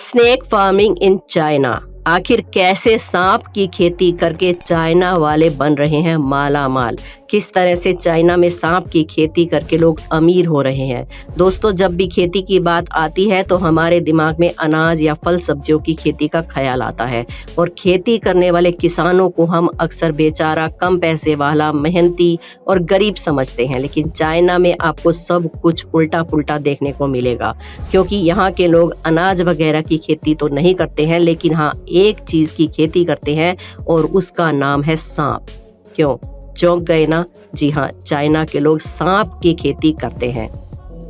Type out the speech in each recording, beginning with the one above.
Snake farming in China आखिर कैसे सांप की खेती करके चाइना वाले बन रहे हैं माला माल किस तरह से चाइना में सांप की खेती करके लोग अमीर हो रहे हैं। दोस्तों, जब भी खेती की बात आती है तो हमारे दिमाग में अनाज या फल सब्जियों की खेती का ख्याल आता है। और खेती करने वाले किसानों को हम अक्सर बेचारा, कम पैसे वाला, मेहनती और गरीब समझते हैं। लेकिन चाइना में आपको सब कुछ उल्टा पुल्टा देखने को मिलेगा। क्योंकि यहाँ के लोग अनाज वगैरह की खेती तो नहीं करते हैं, लेकिन हाँ एक चीज़ की खेती करते हैं और उसका नाम है सांप। क्यों? चौंक गए ना? जी हाँ चाइना के लोग सांप की खेती करते हैं।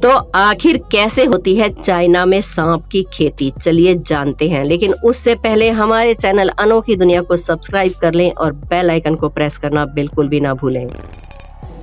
तो आखिर कैसे होती है चाइना में सांप की खेती? चलिए जानते हैं, लेकिन उससे पहले हमारे चैनल अनोखी दुनिया को सब्सक्राइब कर लें और बेल आइकन को प्रेस करना बिल्कुल भी ना भूलें।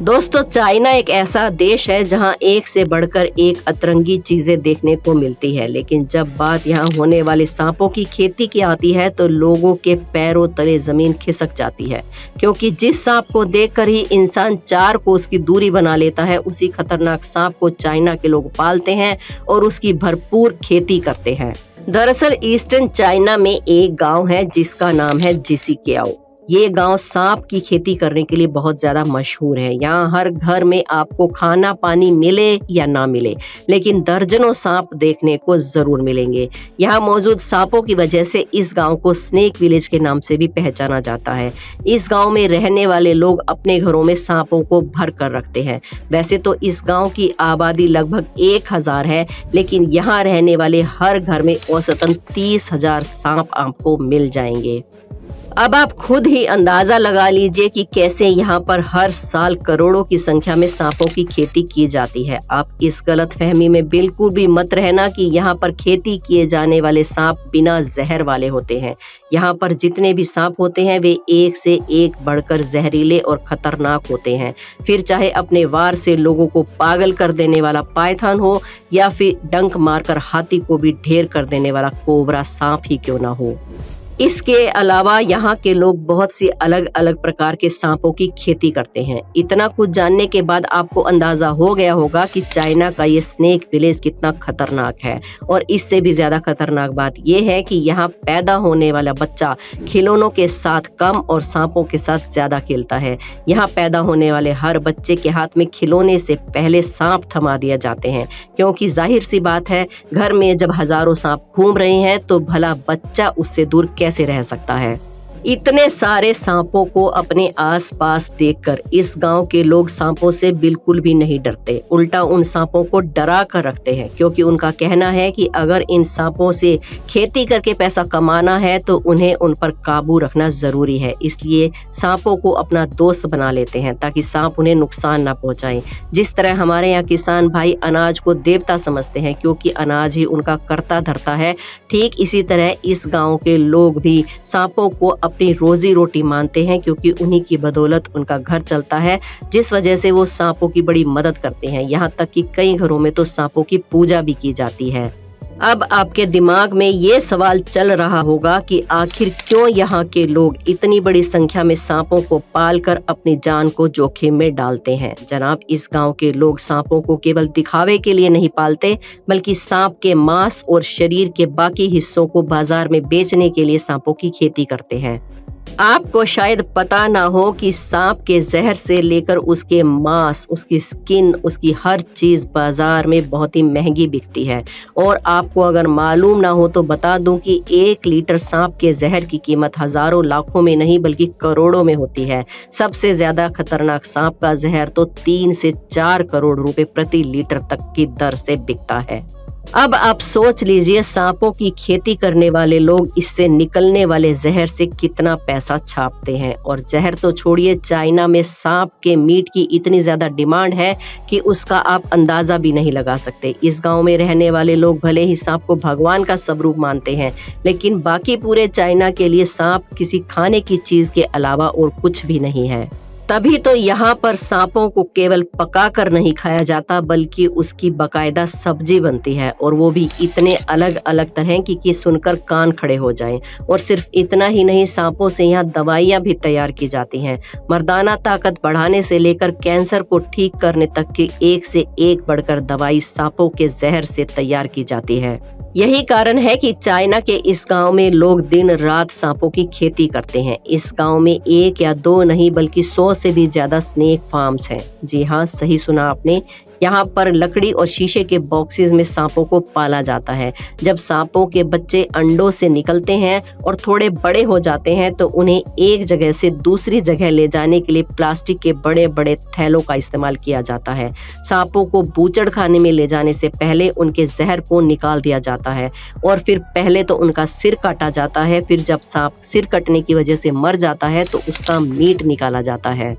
दोस्तों, चाइना एक ऐसा देश है जहाँ एक से बढ़कर एक अतरंगी चीज़ें देखने को मिलती है। लेकिन जब बात यहाँ होने वाले सांपों की खेती की आती है तो लोगों के पैरों तले ज़मीन खिसक जाती है। क्योंकि जिस सांप को देखकर ही इंसान चार को उसकी दूरी बना लेता है, उसी खतरनाक सांप को चाइना के लोग पालते हैं और उसकी भरपूर खेती करते हैं। दरअसल, ईस्टर्न चाइना में एक गाँव है जिसका नाम है जिसी ये गाँव सांप की खेती करने के लिए बहुत ज़्यादा मशहूर है। यहाँ हर घर में आपको खाना पानी मिले या ना मिले, लेकिन दर्जनों सांप देखने को ज़रूर मिलेंगे। यहाँ मौजूद सांपों की वजह से इस गाँव को स्नेक विलेज के नाम से भी पहचाना जाता है। इस गाँव में रहने वाले लोग अपने घरों में सांपों को भर कर रखते हैं। वैसे तो इस गाँव की आबादी लगभग एक हज़ार है, लेकिन यहाँ रहने वाले हर घर में औसतन तीस हज़ार सांप आपको मिल जाएँगे। अब आप खुद ही अंदाज़ा लगा लीजिए कि कैसे यहाँ पर हर साल करोड़ों की संख्या में सांपों की खेती की जाती है। आप इस गलत फहमी में बिल्कुल भी मत रहना कि यहाँ पर खेती किए जाने वाले सांप बिना जहर वाले होते हैं। यहाँ पर जितने भी सांप होते हैं, वे एक से एक बढ़कर जहरीले और खतरनाक होते हैं। फिर चाहे अपने वार से लोगों को पागल कर देने वाला पायथान हो, या फिर डंक मारकर हाथी को भी ढेर कर देने वाला कोबरा सांप ही क्यों ना हो। इसके अलावा यहाँ के लोग बहुत सी अलग अलग प्रकार के सांपों की खेती करते हैं। इतना कुछ जानने के बाद आपको अंदाज़ा हो गया होगा कि चाइना का ये स्नेक विलेज कितना खतरनाक है। और इससे भी ज़्यादा खतरनाक बात यह है कि यहाँ पैदा होने वाला बच्चा खिलौनों के साथ कम और सांपों के साथ ज़्यादा खेलता है। यहाँ पैदा होने वाले हर बच्चे के हाथ में खिलौने से पहले सांप थमा दिया जाते हैं। क्योंकि ज़ाहिर सी बात है, घर में जब हज़ारों सांप घूम रहे हैं तो भला बच्चा उससे दूर कैसे कैसे रह सकता है। इतने सारे सांपों को अपने आसपास देखकर, इस गाँव के लोग सांपों से बिल्कुल भी नहीं डरते। उल्टा उन सांपों को डरा कर रखते हैं, क्योंकि उनका कहना है कि अगर इन सांपों से खेती करके पैसा कमाना है तो उन्हें उन पर काबू रखना ज़रूरी है। इसलिए सांपों को अपना दोस्त बना लेते हैं, ताकि सांप उन्हें नुकसान ना पहुँचाए। जिस तरह हमारे यहाँ किसान भाई अनाज को देवता समझते हैं, क्योंकि अनाज ही उनका करता धरता है, ठीक इसी तरह इस गाँव के लोग भी सांपों को अपनी रोजी रोटी मानते हैं क्योंकि उन्हीं की बदौलत उनका घर चलता है, जिस वजह से वो सांपों की बड़ी मदद करते हैं। यहाँ तक कि कई घरों में तो सांपों की पूजा भी की जाती है। अब आपके दिमाग में ये सवाल चल रहा होगा कि आखिर क्यों यहाँ के लोग इतनी बड़ी संख्या में सांपों को पालकर अपनी जान को जोखिम में डालते हैं? जनाब, इस गाँव के लोग सांपों को केवल दिखावे के लिए नहीं पालते, बल्कि सांप के मांस और शरीर के बाकी हिस्सों को बाज़ार में बेचने के लिए सांपों की खेती करते हैं। आपको शायद पता ना हो कि सांप के जहर से लेकर उसके मांस, उसकी स्किन, उसकी हर चीज़ बाज़ार में बहुत ही महँगी बिकती है। और आपको अगर मालूम ना हो तो बता दूँ कि एक लीटर सांप के जहर की कीमत हज़ारों लाखों में नहीं बल्कि करोड़ों में होती है। सबसे ज़्यादा खतरनाक सांप का जहर तो तीन से चार करोड़ रुपए प्रति लीटर तक की दर से बिकता है। अब आप सोच लीजिए, सांपों की खेती करने वाले लोग इससे निकलने वाले जहर से कितना पैसा छापते हैं। और जहर तो छोड़िए, चाइना में सांप के मीट की इतनी ज़्यादा डिमांड है कि उसका आप अंदाज़ा भी नहीं लगा सकते। इस गाँव में रहने वाले लोग भले ही सांप को भगवान का स्वरूप मानते हैं, लेकिन बाकी पूरे चाइना के लिए सांप किसी खाने की चीज़ के अलावा और कुछ भी नहीं है। तभी तो यहाँ पर सांपों को केवल पका कर नहीं खाया जाता, बल्कि उसकी बकायदा सब्ज़ी बनती है, और वो भी इतने अलग अलग तरह की कि सुनकर कान खड़े हो जाएँ। और सिर्फ़ इतना ही नहीं, सांपों से यहाँ दवाइयाँ भी तैयार की जाती हैं। मर्दाना ताकत बढ़ाने से लेकर कैंसर को ठीक करने तक की एक से एक बढ़कर दवाई सांपों के जहर से तैयार की जाती है। यही कारण है कि चाइना के इस गाँव में लोग दिन रात सांपों की खेती करते हैं। इस गाँव में एक या दो नहीं, बल्कि सौ से भी ज़्यादा स्नेक फार्म्स हैं। जी हाँ सही सुना आपने। यहाँ पर लकड़ी और शीशे के बॉक्सेस में सांपों को पाला जाता है। जब सांपों के बच्चे अंडों से निकलते हैं और थोड़े बड़े हो जाते हैं तो उन्हें एक जगह से दूसरी जगह ले जाने के लिए प्लास्टिक के बड़े बड़े थैलों का इस्तेमाल किया जाता है। सांपों को बूचड़ खाने में ले जाने से पहले उनके जहर को निकाल दिया जाता है और फिर पहले तो उनका सिर काटा जाता है, फिर जब सांप सिर कटने की वजह से मर जाता है तो उसका मीट निकाला जाता है।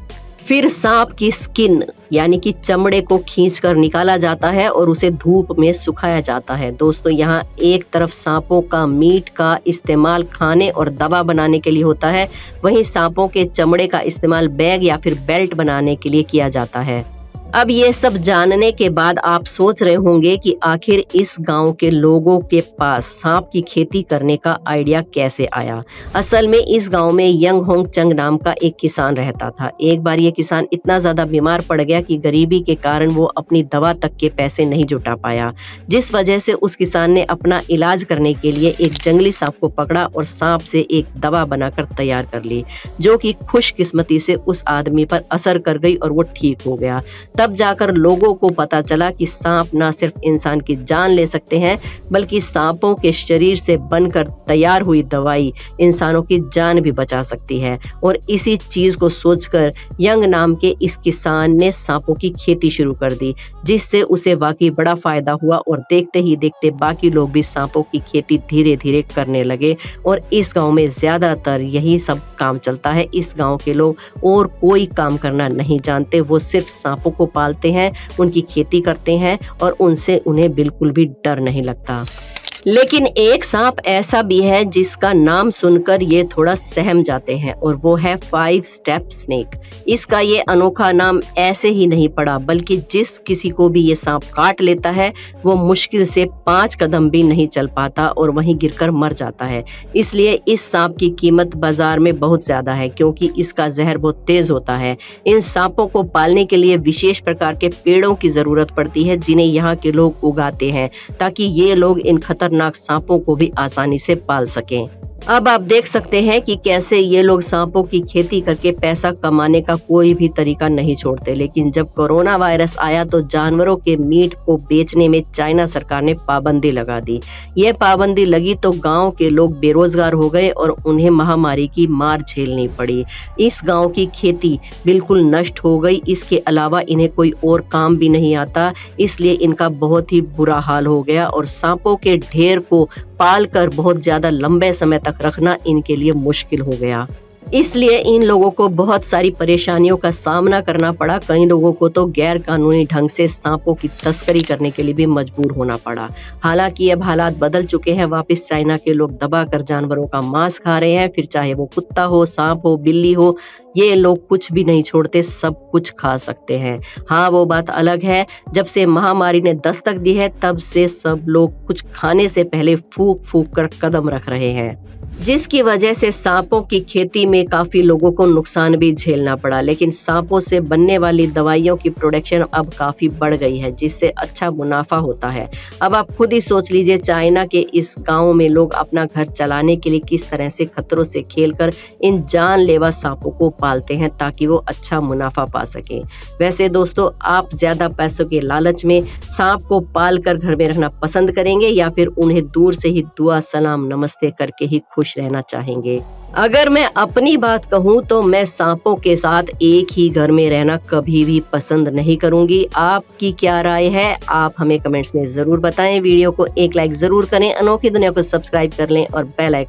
फिर सांप की स्किन, यानी कि चमड़े को खींचकर निकाला जाता है और उसे धूप में सुखाया जाता है। दोस्तों, यहाँ एक तरफ़ सांपों का मीट का इस्तेमाल खाने और दवा बनाने के लिए होता है। वहीं सांपों के चमड़े का इस्तेमाल बैग या फिर बेल्ट बनाने के लिए किया जाता है। अब ये सब जानने के बाद आप सोच रहे होंगे कि आखिर इस गाँव के लोगों के पास सांप की खेती करने का आइडिया कैसे आया? असल में इस गाँव में यंग होंग चंग नाम का एक किसान रहता था। एक बार ये किसान इतना ज़्यादा बीमार पड़ गया कि गरीबी के कारण वो अपनी दवा तक के पैसे नहीं जुटा पाया। जिस वजह से उस किसान ने अपना इलाज करने के लिए एक जंगली सांप को पकड़ा और सांप से एक दवा बनाकर तैयार कर ली, जो कि खुशकिस्मती से उस आदमी पर असर कर गई और वो ठीक हो गया। तब जाकर लोगों को पता चला कि सांप न सिर्फ़ इंसान की जान ले सकते हैं, बल्कि सांपों के शरीर से बनकर तैयार हुई दवाई इंसानों की जान भी बचा सकती है। और इसी चीज़ को सोचकर यंग नाम के इस किसान ने सांपों की खेती शुरू कर दी, जिससे उसे वाकई बड़ा फ़ायदा हुआ और देखते ही देखते बाकी लोग भी सांपों की खेती धीरे धीरे करने लगे। और इस गाँव में ज़्यादातर यही सब काम चलता है। इस गाँव के लोग और कोई काम करना नहीं जानते, वो सिर्फ़ सांपों को पालते हैं उनकी खेती करते हैं और उनसे उन्हें बिल्कुल भी डर नहीं लगता। लेकिन एक सांप ऐसा भी है जिसका नाम सुनकर ये थोड़ा सहम जाते हैं, और वो है फाइव स्टेप स्नेक। इसका ये अनोखा नाम ऐसे ही नहीं पड़ा, बल्कि जिस किसी को भी ये सांप काट लेता है, वो मुश्किल से पाँच कदम भी नहीं चल पाता और वहीं गिरकर मर जाता है। इसलिए इस सांप की कीमत बाज़ार में बहुत ज़्यादा है, क्योंकि इसका जहर बहुत तेज होता है। इन सांपों को पालने के लिए विशेष प्रकार के पेड़ों की ज़रूरत पड़ती है, जिन्हें यहाँ के लोग उगाते हैं, ताकि ये लोग इन खतर खतरनाक सांपों को भी आसानी से पाल सकें। अब आप देख सकते हैं कि कैसे ये लोग सांपों की खेती करके पैसा कमाने का कोई भी तरीका नहीं छोड़ते। लेकिन जब कोरोना वायरस आया तो जानवरों के मीट को बेचने में चाइना सरकार ने पाबंदी लगा दी। ये पाबंदी लगी तो गाँव के लोग बेरोजगार हो गए और उन्हें महामारी की मार झेलनी पड़ी। इस गाँव की खेती बिल्कुल नष्ट हो गई। इसके अलावा इन्हें कोई और काम भी नहीं आता। इसलिए इनका बहुत ही बुरा हाल हो गया और सांपों के ढेर को पाल कर बहुत ज़्यादा लंबे समय तक रखना इनके लिए मुश्किल हो गया। इसलिए इन लोगों को बहुत सारी परेशानियों का सामना करना पड़ा। कई लोगों को तो गैर कानूनी ढंग से सांपों की तस्करी करने के लिए भी मजबूर होना पड़ा। हालाँकि अब हालात बदल चुके हैं, वापस चाइना के लोग दबा कर जानवरों का मांस खा रहे हैं, फिर चाहे वो कुत्ता हो, सांप हो, बिल्ली हो, ये लोग कुछ भी नहीं छोड़ते, सब कुछ खा सकते हैं। हाँ वो बात अलग है। जब से महामारी ने दस्तक दी है, तब से सब लोग कुछ खाने से पहले फूक फूक कर कदम रख रहे हैं। जिसकी वजह से सांपों की खेती में काफ़ी लोगों को नुकसान भी झेलना पड़ा, लेकिन सांपों से बनने वाली दवाइयों की प्रोडक्शन अब काफ़ी बढ़ गई है, जिससे अच्छा मुनाफा होता है। अब आप खुद ही सोच लीजिए, चाइना के इस गाँव में लोग अपना घर चलाने के लिए किस तरह से खतरों से खेलकर इन जानलेवा सांपों को पालते हैं ताकि वो अच्छा मुनाफा पा सके। वैसे दोस्तों, आप ज़्यादा पैसों के लालच में सांप को पाल कर घर में रहना पसंद करेंगे या फिर उन्हें दूर से ही दुआ सलाम नमस्ते करके ही खुश रहना चाहेंगे। अगर मैं अपनी बात कहूँ तो मैं सांपों के साथ एक ही घर में रहना कभी भी पसंद नहीं करूँगी। आपकी क्या राय है? आप हमें कमेंट्स में ज़रूर बताएँ। वीडियो को एक लाइक ज़रूर करें। अनोखी दुनिया को सब्सक्राइब कर लें और बेल आइकन